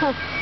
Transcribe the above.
Oh.